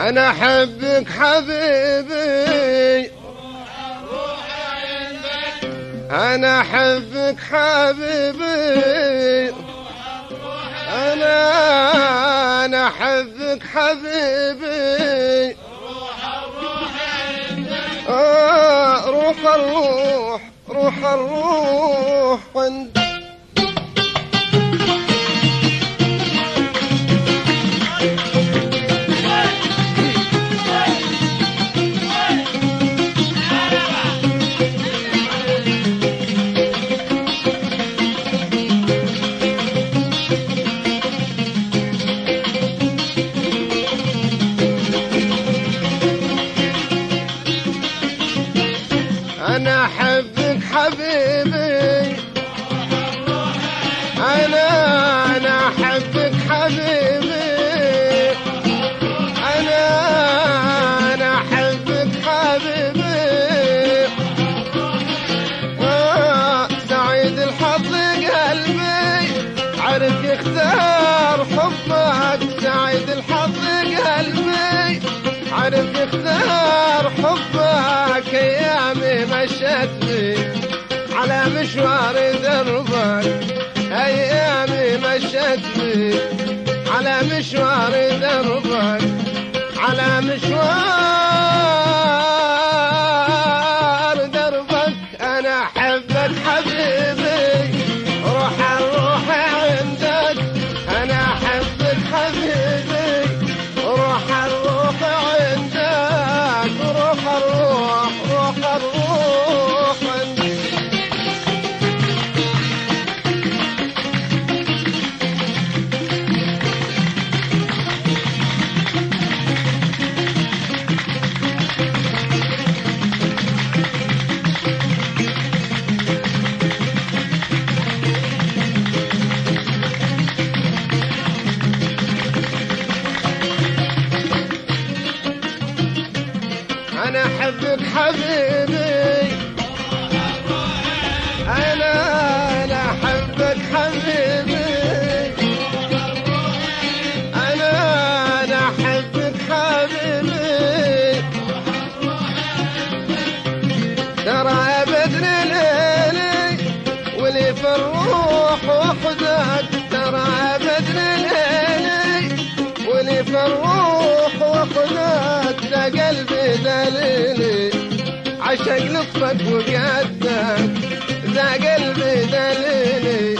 أنا أحبك حبيبي. أنا أحبك حبيبي. أنا أنا أحبك حبيبي. آه روح الروح روح الروح عندك أنا أحبك حبيبي. أنا مشت بي على مشوار دربك على مشوار حبيبي. أنا أنا أحبك حبيبي. أنا أنا أحبك حبيبي. ترى بدر ليلي ولي في الروح وحدك. عشق لطفك وقدك ذا قلبي دليلي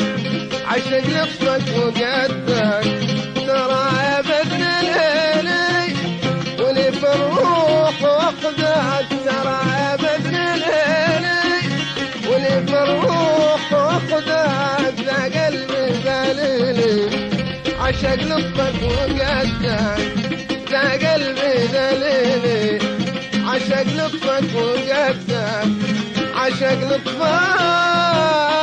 عشق لطفك وقدك ترى بدر ليلي. ولي في الروح وحدك ترى بدر ليلي. ولي في الروح وحدك ذا قلبي دليلي عشق لطفك عشق لطفك وقدك عشق لطفك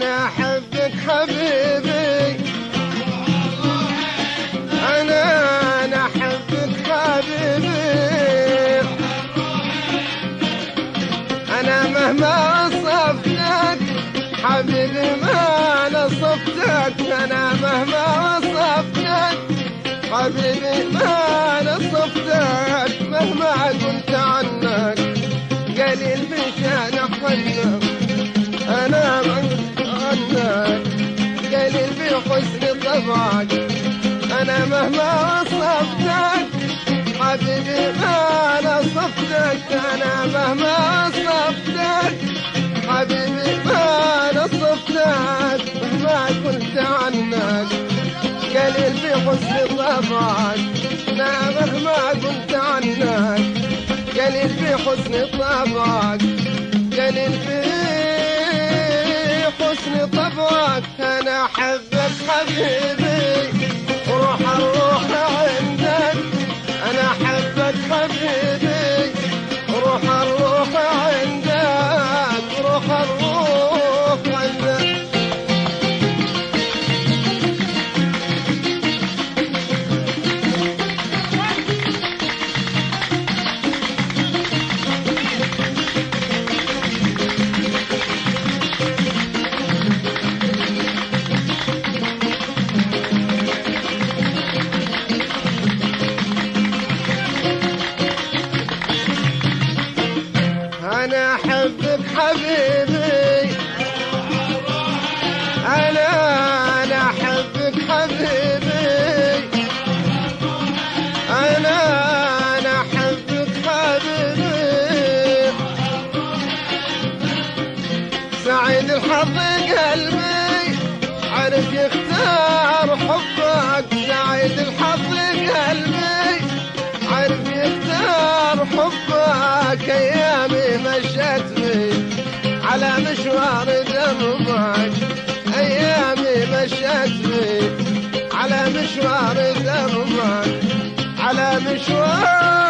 أنا أحبك حبيبي. أنا أنا أحبك حبيبي. أنا مهما وصفتك حبيبي ما نصفتك أنا مهما وصفتك حبيبي ما نصفتك ما نصفتك أنا مهما وصفتك حبيبي ما نصفتك مهما قلت عنك حسن طبعك. لا مهما قلت عنك. قليل في حسن طبعك. قليل في حسن طبعك. أنا أحبك حبيبي. حبيبي. أنا أنا أحبك حبيبي. أنا أنا أحبك حبيبي. سعيد الحظ قلبي. عرف يختار حبك. سعيد الحظ قلبي. عرف يختار على